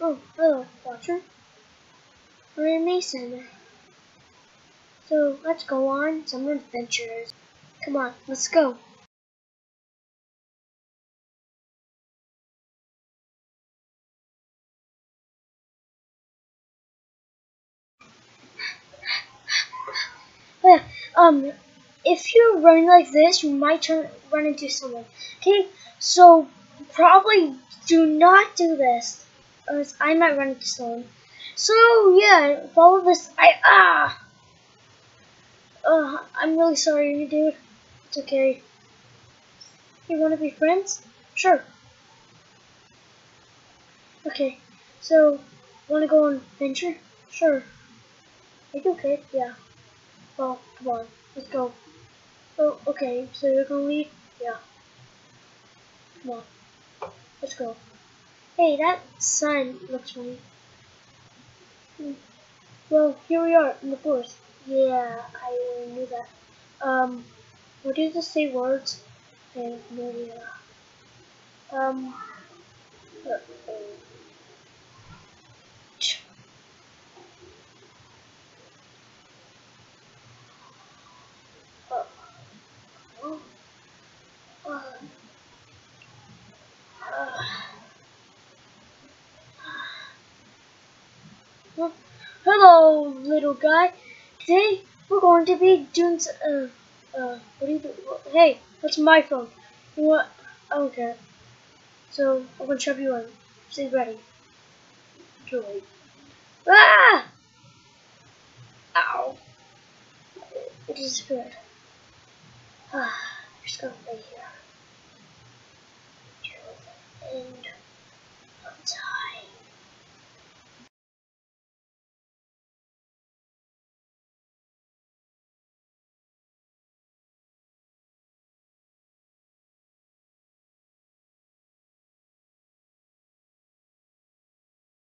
oh, hello, Watcher. I'm Mason. So let's go on some adventures. Come on, let's go. Yeah, um, if you're running like this, you might turn, run into someone. Okay, so probably do not do this, I might run into someone. So yeah, follow this. I ah. Uh, I'm really sorry, you dude. It's okay. You want to be friends? Sure. Okay, so want to go on adventure? Sure. Are you okay? Yeah. Well, come on, let's go. Oh, okay, so you're gonna leave? Yeah. Come on, let's go. Hey, that sign looks funny. Well, here we are in the forest. Yeah, I knew that. Um, what did it say words? I have. Um, uh. Hello, little guy. Today we're going to be doing. Uh, uh, what do you do? Hey, that's my phone. You what? I don't care. So I'm gonna shove you in. Stay ready. Too. Ah! Ow! It is good. Ah, just gonna lay here.